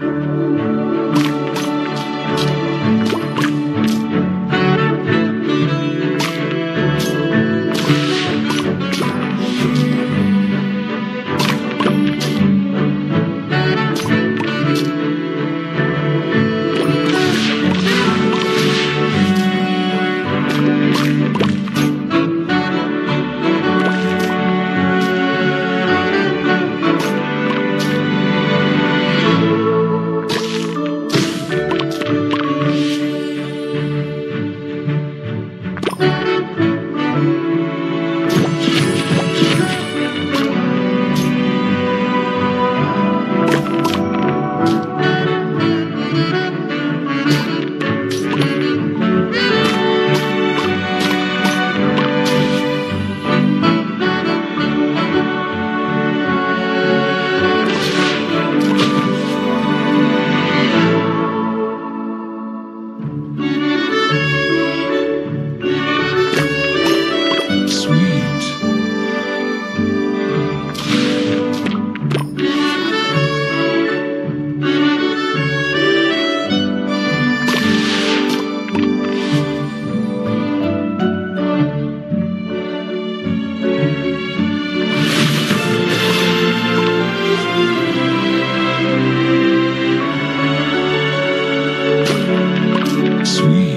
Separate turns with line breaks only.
you sweet.